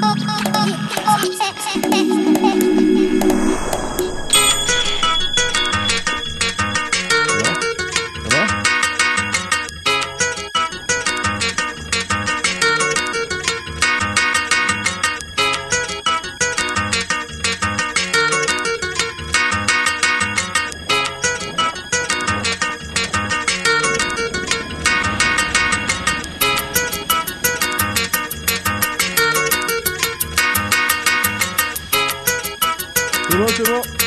Oh, oh, oh, oh, 最多最多。